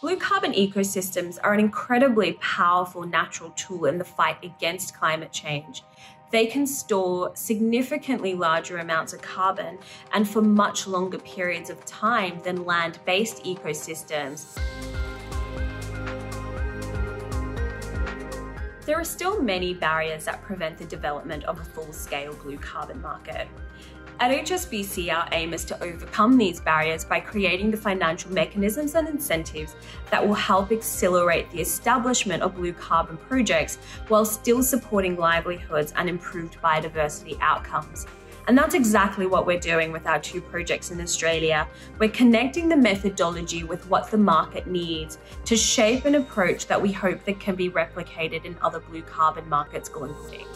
Blue carbon ecosystems are an incredibly powerful natural tool in the fight against climate change. They can store significantly larger amounts of carbon and for much longer periods of time than land based ecosystems. There are still many barriers that prevent the development of a full scale blue carbon market. At HSBC, our aim is to overcome these barriers by creating the financial mechanisms and incentives that will help accelerate the establishment of blue carbon projects while still supporting livelihoods and improved biodiversity outcomes. And that's exactly what we're doing with our two projects in Australia. We're connecting the methodology with what the market needs to shape an approach that we hope that can be replicated in other blue carbon markets globally.